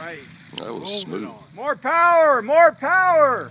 right. That was smooth. On. More power, more power.